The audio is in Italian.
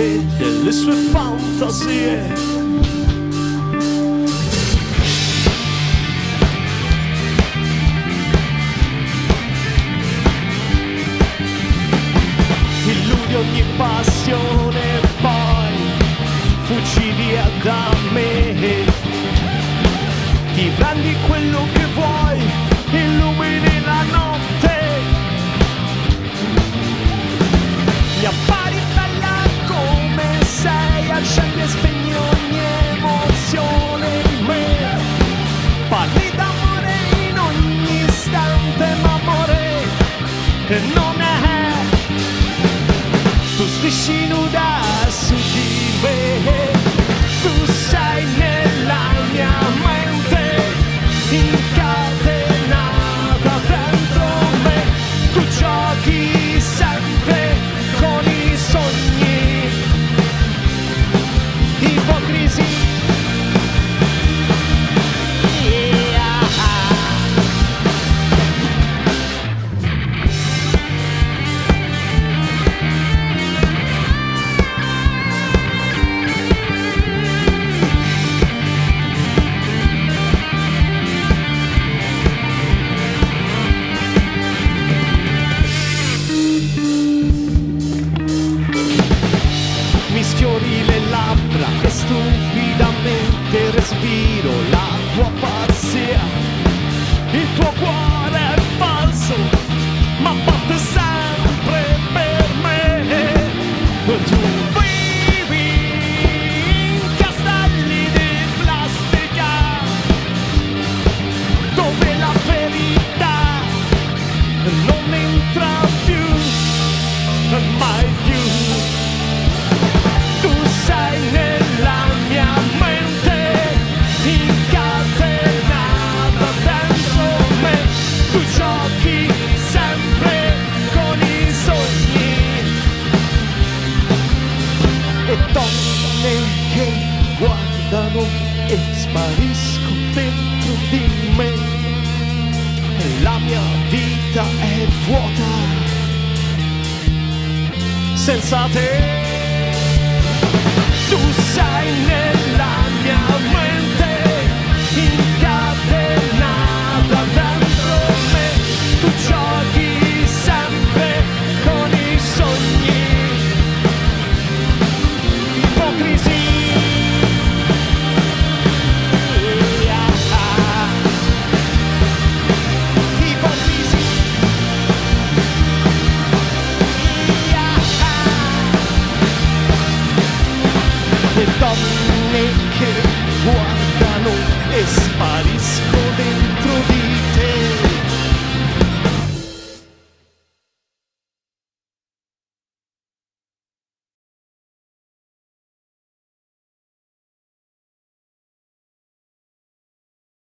e delle sue fantasie. Illudi ogni passione e poi fuggi via da me, ti prendi quello che and sparisco dentro di me e la mia vita è vuota senza te. Yeah.